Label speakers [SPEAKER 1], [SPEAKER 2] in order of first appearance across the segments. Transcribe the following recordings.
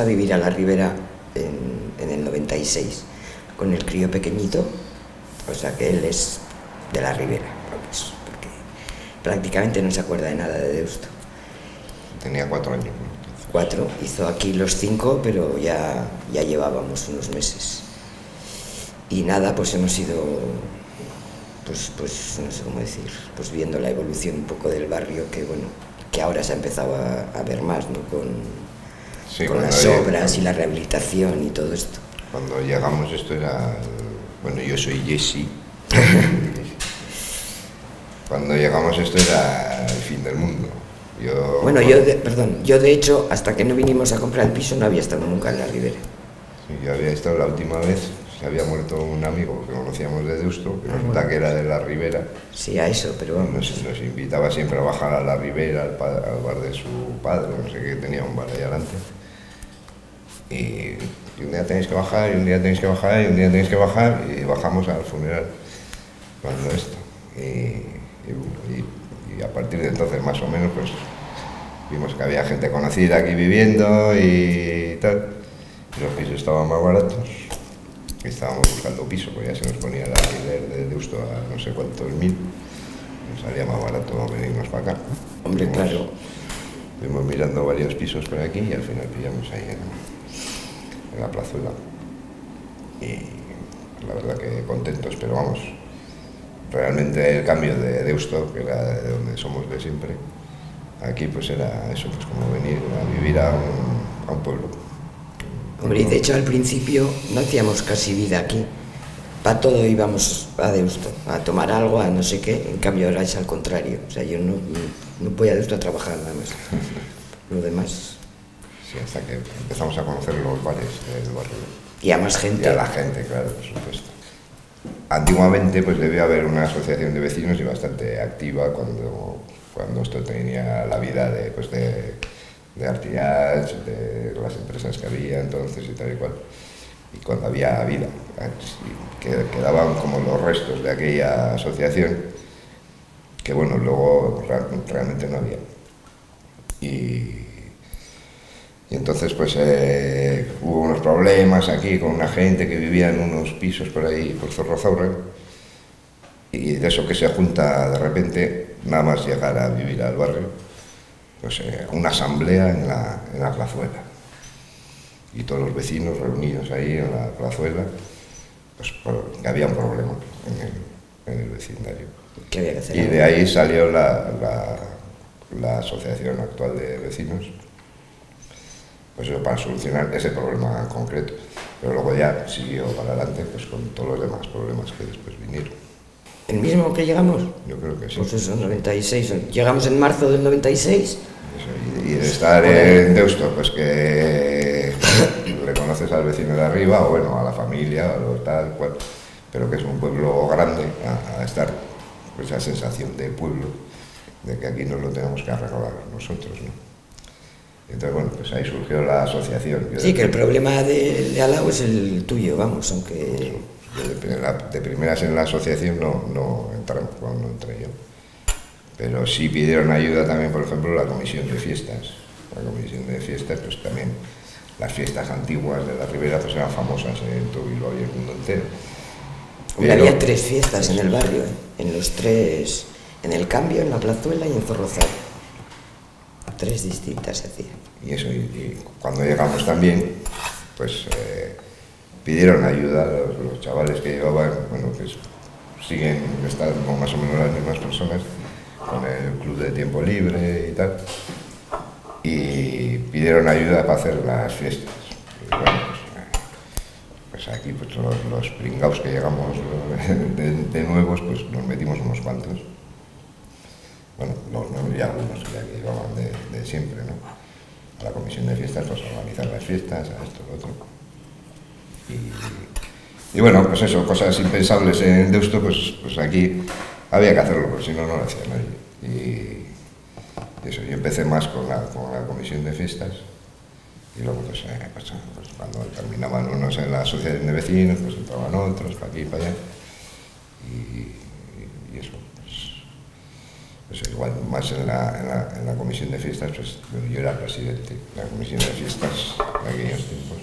[SPEAKER 1] a vivir a la Ribera en, en el 96 con el crío pequeñito, o sea que él es de la Ribera, vamos, porque prácticamente no se acuerda de nada de Deusto.
[SPEAKER 2] Tenía cuatro años. ¿no?
[SPEAKER 1] Cuatro, hizo aquí los cinco, pero ya, ya llevábamos unos meses. Y nada, pues hemos ido, pues, pues no sé cómo decir, pues viendo la evolución un poco del barrio, que bueno, que ahora se ha empezado a, a ver más, ¿no? Con,
[SPEAKER 2] Sí,
[SPEAKER 1] con las
[SPEAKER 2] hay-
[SPEAKER 1] obras y la rehabilitación y todo esto.
[SPEAKER 2] Cuando llegamos esto era... Bueno, yo soy Jesse. Cuando llegamos esto era el fin del mundo. Yo,
[SPEAKER 1] Bueno, yo, de- perdón, yo de hecho, hasta que no vinimos a comprar el piso, no había estado nunca en la Ribera.
[SPEAKER 2] Sí, yo había estado la última vez, se había muerto un amigo que conocíamos de Deusto, que resulta que era de la Ribera.
[SPEAKER 1] Sí, a eso, pero vamos.
[SPEAKER 2] Nos, nos invitaba siempre a bajar a la Ribera, al, bar de su padre, no sé qué, tenía un bar ahí adelante. Y, y un día tenéis que bajar, y un día tenéis que bajar, y un día tenéis que bajar, y bajamos al funeral cuando esto. Y, a partir de entonces, más o menos, pues vimos que había gente conocida aquí viviendo y tal. Y los pisos estaban más baratos. Estábamos buscando piso, pues ya se nos ponía el alquiler de Deusto a no sé cuántos mil. Nos salía más barato venirnos para acá.
[SPEAKER 1] Hombre,
[SPEAKER 2] Fuimos-
[SPEAKER 1] claro.
[SPEAKER 2] Fuimos mirando varios pisos por aquí y al final pillamos ahí en, en la plazuela. Y la verdad que contentos, pero vamos, realmente el cambio de Deusto, que era de donde somos de siempre, aquí pues era eso, pues como venir a vivir a un, a un pueblo.
[SPEAKER 1] Hombre, y de hecho al principio no hacíamos casi vida aquí. Para todo íbamos a Deusto, a tomar algo, a no sé qué. En cambio ahora es al contrario. O sea, yo no, no voy a Deusto a trabajar nada más. Lo demás.
[SPEAKER 2] Sí, hasta que empezamos a conocer los bares del barrio.
[SPEAKER 1] Y a más
[SPEAKER 2] Y
[SPEAKER 1] gente.
[SPEAKER 2] a la gente, claro, por supuesto. Antiguamente pues debió haber una asociación de vecinos y bastante activa cuando, cuando esto tenía la vida de, pues de, de Artiach, de las empresas que había entonces y tal y cual. Y cuando había vida, y que quedaban como los restos de aquella asociación, que bueno, luego realmente no había. Y, y entonces pues eh, hubo unos problemas aquí con una gente que vivía en unos pisos por ahí, por Zorrozaurre, y de eso que se junta de repente, nada más llegar a vivir al barrio, pues eh, una asamblea en la, en la plazuela. Y todos los vecinos reunidos ahí en la plazuela, pues por- había un problema en el, en el vecindario.
[SPEAKER 1] ¿Qué había que hacer?
[SPEAKER 2] Y de ahí salió la, la- la asociación actual de vecinos, pues eso, para solucionar ese problema en concreto. Pero luego ya siguió para adelante pues, con todos los demás problemas que después vinieron.
[SPEAKER 1] ¿El mismo que llegamos?
[SPEAKER 2] Yo creo que sí.
[SPEAKER 1] Pues eso, 96. Llegamos en marzo del 96.
[SPEAKER 2] Eso, y, y de estar en Deusto, pues que le conoces al vecino de arriba, o bueno, a la familia, o tal cual, pero que es un pueblo grande, a, a estar pues, esa sensación de pueblo, de que aquí nos lo tenemos que arreglar nosotros, ¿no? Entonces, bueno, pues ahí surgió la asociación. Yo
[SPEAKER 1] Sí, que el problema de, de al lado es el tuyo, vamos, aunque...
[SPEAKER 2] de, primera- de primeras en la asociación no, no entramos, no entré yo. Pero sí pidieron ayuda también, por ejemplo, la comisión de fiestas. La comisión de fiestas, pues también las fiestas antiguas de la Ribera pues eran famosas en todo Bilbao y el mundo entero. Pero-
[SPEAKER 1] había tres fiestas en el barrio, ¿eh? en los tres, en el cambio, en la plazuela y en Zorrozal. Tres distintas se hacían.
[SPEAKER 2] Y eso, y, cuando llegamos también, pues eh, pidieron ayuda los, chavales que llevaban, bueno, que es- siguen estando más o menos las mismas personas, con el club de tiempo libre y tal, y pidieron ayuda para hacer las fiestas. Y bueno, pues, eh, pues aquí pues los, los pringaos que llegamos de, nuevos, pues nos metimos unos cuantos. Bueno, los nuevos y algunos ya que llevaban de siempre, ¿no? Comisión de fiestas, pues organizar las fiestas, esto, lo otro. Y, bueno, pues eso, cosas impensables en Deusto, pues, pues aquí había que hacerlo, porque si no, no lo hacía nadie. Y eso, yo empecé más con la, con la comisión de fiestas. Y luego, pues, eh, pues, pues, cuando terminaban unos en la asociación de vecinos, pues entraban otros, para aquí para allá. Y eso, pues, pues igual más en la, en la, comisión de fiestas, pues yo era presidente de la comisión de fiestas en aquellos tiempos,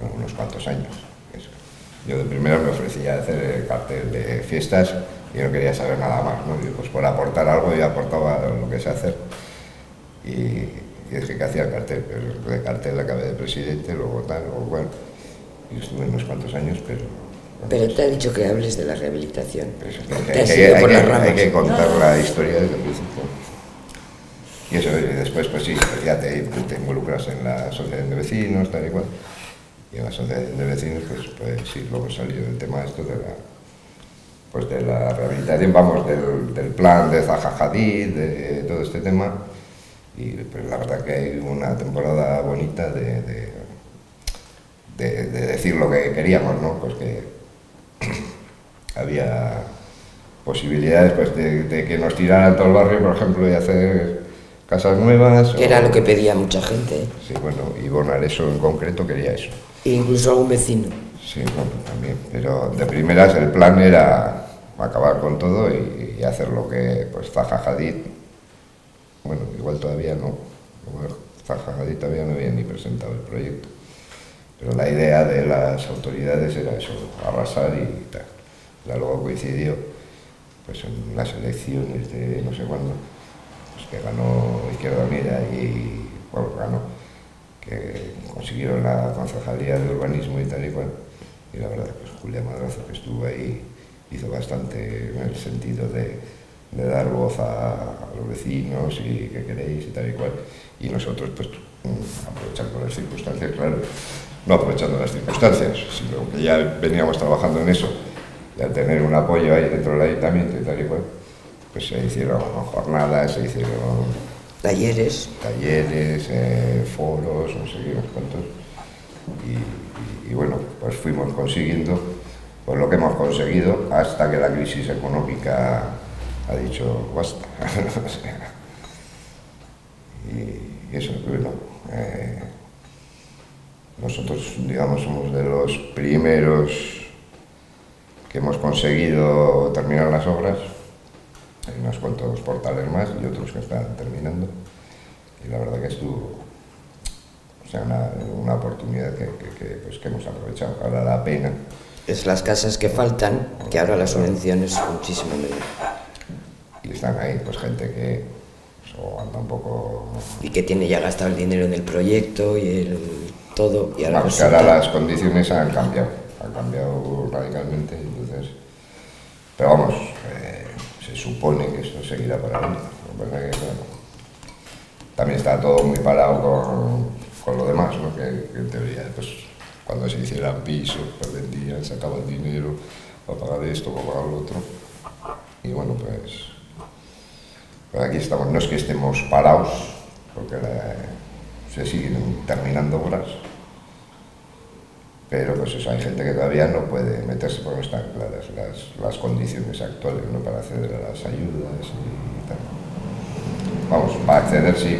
[SPEAKER 2] bueno, unos cuantos años. Eso. Yo de primero me ofrecía hacer el cartel de fiestas y no quería saber nada más, ¿no? Y pues por aportar algo yo aportaba lo que sé hacer. Y, y dije que hacía el cartel, pero de cartel acabé de presidente, luego tal, luego bueno, y estuve unos cuantos años, pero
[SPEAKER 1] Pero te ha dicho que hables de la rehabilitación. Te
[SPEAKER 2] hay,
[SPEAKER 1] has
[SPEAKER 2] que,
[SPEAKER 1] ido
[SPEAKER 2] hay
[SPEAKER 1] por
[SPEAKER 2] que-
[SPEAKER 1] las ramas.
[SPEAKER 2] hay que contar la historia desde el principio. Y eso, y después, pues sí, pues ya te, te involucras en la asociación de vecinos, tal y cual. Y en la asociación de vecinos, pues, pues sí, luego salió el tema esto de la, pues de la rehabilitación, vamos, del, del plan de Zaha Hadid, de todo este tema. Y pues la verdad que hay una temporada bonita de, de, de- de decir lo que queríamos, ¿no? Pues que había posibilidades pues, de, de que nos tiraran todo el barrio, por ejemplo, y hacer casas nuevas.
[SPEAKER 1] Que
[SPEAKER 2] o-
[SPEAKER 1] era lo que pedía mucha gente. ¿eh?
[SPEAKER 2] Sí, bueno, y Bonareso en concreto quería eso.
[SPEAKER 1] E incluso algún vecino.
[SPEAKER 2] Sí, bueno, también. Pero de primeras el plan era acabar con todo y, y hacer lo que pues Zaha Hadid, bueno, igual todavía no, Zaha Hadid todavía no había ni presentado el proyecto. Pero la idea de las autoridades era eso, arrasar y tal. Ya luego coincidió pues en las elecciones de no sé cuándo, pues que ganó Izquierda Unida y, bueno, ganó, que consiguieron la concejalía de urbanismo y tal y cual. Y la verdad, pues Julia Madrazo, que estuvo ahí, hizo bastante en el sentido de, de dar voz a, a los vecinos y qué queréis y tal y cual. Y nosotros, pues, aprovechando las circunstancias, claro, no aprovechando las circunstancias, sino que ya veníamos trabajando en eso, y al tener un apoyo ahí dentro del ayuntamiento y tal y cual, pues se hicieron jornadas, se hicieron
[SPEAKER 1] Talleres.
[SPEAKER 2] talleres, eh, foros, no sé qué, unos cuantos. Y, y- y bueno, pues fuimos consiguiendo pues lo que hemos conseguido hasta que la crisis económica ha dicho basta. Y eso, bueno, eh, nosotros, digamos, somos de los primeros que hemos conseguido terminar las obras. Hay unos cuantos portales más y otros que están terminando. Y la verdad que estuvo o sea, una, una oportunidad que, que- que, pues, que hemos aprovechado. Ahora la pena.
[SPEAKER 1] Es las casas que faltan, que ahora la subvención es muchísimo menor.
[SPEAKER 2] Y están ahí, pues gente que pues, o anda un poco...
[SPEAKER 1] Y que tiene ya gastado el dinero en el proyecto y el todo. Y ahora
[SPEAKER 2] Vamos, que ahora
[SPEAKER 1] resulta-
[SPEAKER 2] las condiciones han cambiado, han cambiado radicalmente. Pero vamos, eh, se supone que esto seguirá para adelante. También está todo muy parado con, con lo demás, ¿no? que, que en teoría, pues, cuando se hicieran pisos, pues vendían, sacaban dinero para pagar esto, para pagar lo otro. Y bueno, pues, pues aquí estamos. No es que estemos parados, porque la- se siguen terminando obras, pero pues eso, hay gente que todavía no puede meterse porque no están claras las, las condiciones actuales ¿no? para acceder a las ayudas y tal. Vamos, para acceder sí,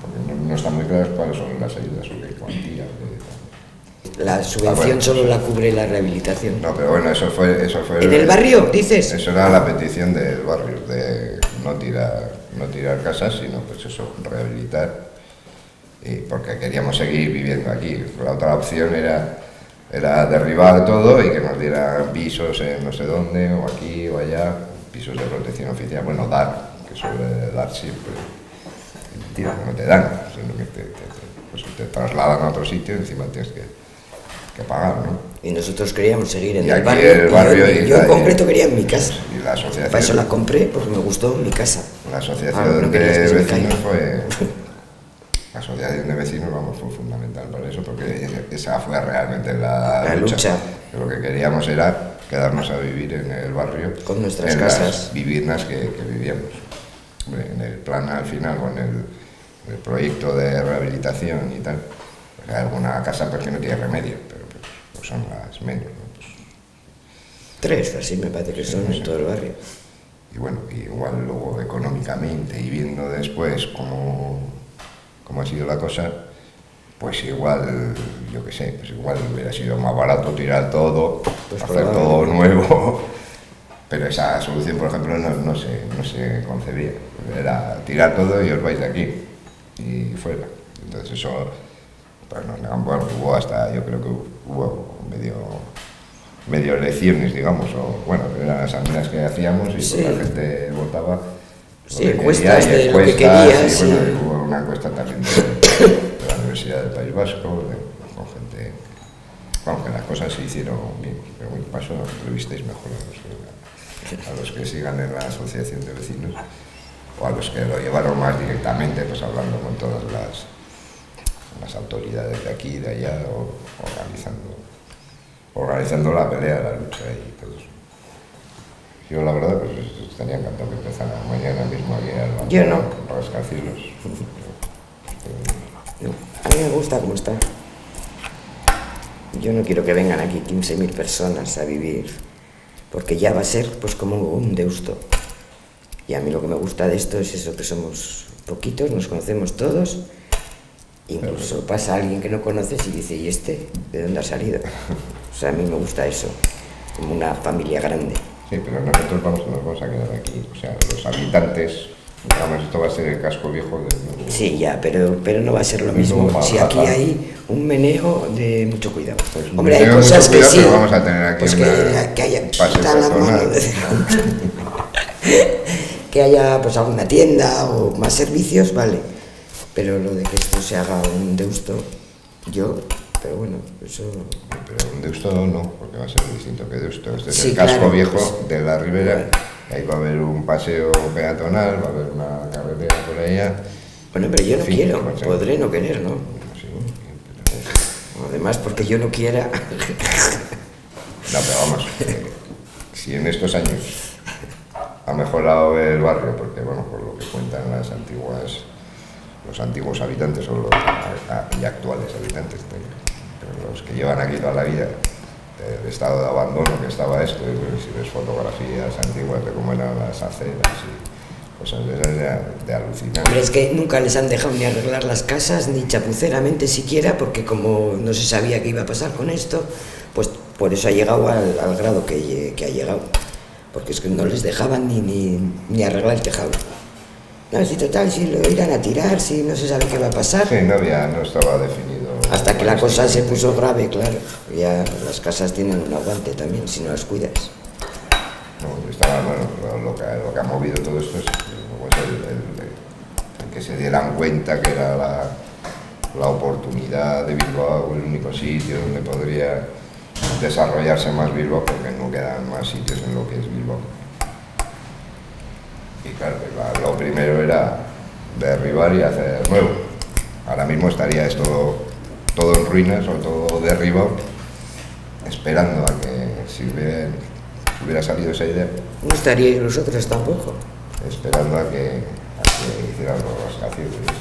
[SPEAKER 2] porque no, no están muy claras cuáles son las ayudas o qué cuantía. qué-
[SPEAKER 1] La subvención
[SPEAKER 2] Ah, bueno,
[SPEAKER 1] solo la cubre la rehabilitación.
[SPEAKER 2] No, pero bueno, eso fue... Eso fue
[SPEAKER 1] ¿En el barrio, dices?
[SPEAKER 2] Eso era la petición del barrio, de no tirar, no tirar casas, sino pues eso, rehabilitar, y porque queríamos seguir viviendo aquí. La otra opción era, era derribar todo y que nos dieran pisos en no sé dónde, o aquí o allá, pisos de protección oficial, bueno, dar, que suele dar siempre. Mentira, no te dan, sino que te, te- te- pues te trasladan a otro sitio y encima tienes que, que pagar, ¿no?
[SPEAKER 1] Y nosotros queríamos seguir en
[SPEAKER 2] Y
[SPEAKER 1] el barrio.
[SPEAKER 2] el
[SPEAKER 1] y
[SPEAKER 2] barrio
[SPEAKER 1] yo,
[SPEAKER 2] y
[SPEAKER 1] yo en concreto quería en mi casa.
[SPEAKER 2] Y la asociación...
[SPEAKER 1] Para eso la compré, porque me gustó mi casa.
[SPEAKER 2] La
[SPEAKER 1] Ah,
[SPEAKER 2] asociación
[SPEAKER 1] no querías que
[SPEAKER 2] de vecinos fue. La asociación de vecinos, vamos, fue fundamental para eso, porque esa fue realmente la,
[SPEAKER 1] La lucha.
[SPEAKER 2] Que Lo que queríamos era quedarnos a vivir en el barrio.
[SPEAKER 1] Con nuestras
[SPEAKER 2] en
[SPEAKER 1] casas.
[SPEAKER 2] las viviendas que, que vivíamos. En el plan al final, con el, el proyecto de rehabilitación y tal, pues hay alguna casa pues, que no tiene remedio, pero pues, pues son las menos. ¿no? Pues,
[SPEAKER 1] Tres, así me parece que son
[SPEAKER 2] sí.
[SPEAKER 1] en todo el barrio.
[SPEAKER 2] Y bueno, igual luego económicamente y viendo después cómo, cómo ha sido la cosa, pues igual, yo qué sé, pues igual hubiera sido más barato tirar todo,
[SPEAKER 1] Pues
[SPEAKER 2] hacer
[SPEAKER 1] probable.
[SPEAKER 2] todo nuevo Pero esa solución, por ejemplo, no, no, se, no se concebía. Era tirar todo y os vais de aquí y fuera. Entonces eso, pues nos negamos, bueno, hubo hasta, yo creo que hubo medio medio elecciones, digamos, o bueno, eran las asambleas que hacíamos y pues
[SPEAKER 1] Sí.
[SPEAKER 2] la gente votaba. lo
[SPEAKER 1] Sí,
[SPEAKER 2] que
[SPEAKER 1] encuestas
[SPEAKER 2] quería,
[SPEAKER 1] de lo que
[SPEAKER 2] encuestas,
[SPEAKER 1] querías,
[SPEAKER 2] y,
[SPEAKER 1] sí.
[SPEAKER 2] bueno, una encuesta también de, de la Universidad del País Vasco, con gente. Vamos, que las cosas se hicieron bien, pero bueno, paso lo visteis mejor a los, que, a los que sigan en la asociación de vecinos o a los que lo llevaron más directamente, pues hablando con todas las, las autoridades de aquí y de allá, o organizando, organizando la pelea, la lucha y todo eso. Yo la verdad pues estaría encantado que empezara mañana mismo aquí al
[SPEAKER 1] Yo no.
[SPEAKER 2] rascacielos.
[SPEAKER 1] No, a mí me gusta como está. Yo no quiero que vengan aquí 15.000 personas a vivir, porque ya va a ser pues como un deusto. Y a mí lo que me gusta de esto es eso, que somos poquitos, nos conocemos todos. Incluso pasa alguien que no conoces y dice, ¿y este? ¿De dónde ha salido? O sea, a mí me gusta eso, como una familia grande.
[SPEAKER 2] Sí, pero nosotros vamos, nos vamos a quedar aquí. O sea, los habitantes, además esto va a ser el casco viejo nuevo.
[SPEAKER 1] Sí, ya, pero, pero no va a ser lo mismo si aquí hay un meneo de mucho cuidado.
[SPEAKER 2] Pues
[SPEAKER 1] Hombre, hay
[SPEAKER 2] de
[SPEAKER 1] cosas que
[SPEAKER 2] cuidado,
[SPEAKER 1] sí.
[SPEAKER 2] pero vamos a tener aquí
[SPEAKER 1] pues que,
[SPEAKER 2] una-
[SPEAKER 1] que haya la mano de- que haya pues alguna tienda o más servicios, vale. Pero lo de que esto se haga un deusto, yo, pero bueno, eso
[SPEAKER 2] Pero un deusto no, porque va a ser distinto que deusto. Este es
[SPEAKER 1] Sí,
[SPEAKER 2] el casco
[SPEAKER 1] claro,
[SPEAKER 2] viejo
[SPEAKER 1] pues,
[SPEAKER 2] de la ribera. Ahí va a haber un paseo peatonal, va a haber una carretera por allá.
[SPEAKER 1] Bueno, pero yo no
[SPEAKER 2] En fin,
[SPEAKER 1] quiero,
[SPEAKER 2] pues, sí.
[SPEAKER 1] podré no querer, ¿no?
[SPEAKER 2] Sí, pero-
[SPEAKER 1] Además, porque yo no quiera.
[SPEAKER 2] No, pero vamos, eh, si en estos años ha mejorado el barrio, porque bueno, por lo que cuentan las antiguas, los antiguos habitantes o los a- a- y actuales habitantes, pero- pero los que llevan aquí toda la vida, el estado de abandono que estaba esto, y pues, si ves fotografías antiguas de cómo eran las aceras y cosas de esas, de, de alucinar.
[SPEAKER 1] Hombre, es que nunca les han dejado ni arreglar las casas, ni chapuceramente siquiera, porque como no se sabía qué iba a pasar con esto, pues por eso ha llegado al, al grado que, que ha llegado. Porque es que no les dejaban ni, ni, ni arreglar el tejado. No, si total, si lo irán a tirar, si no se sabe qué va a pasar.
[SPEAKER 2] Sí, no, había, no estaba definido.
[SPEAKER 1] Hasta que la cosa se puso grave, claro. Ya las casas tienen un aguante también, si no las cuidas.
[SPEAKER 2] No, estaba, bueno, lo, que, lo que ha movido todo esto es pues, el, el- el que se dieran cuenta que era la, la oportunidad de Bilbao, el único sitio donde podría desarrollarse más Bilbao, porque no quedan más sitios en lo que es Bilbao. Y claro, pues, lo primero era derribar y hacer nuevo. Ahora mismo estaría esto todo en ruinas o todo derribado, esperando a que si hubiera, si hubiera salido esa idea,
[SPEAKER 1] No estaríais vosotros tampoco.
[SPEAKER 2] esperando a que, a que eso.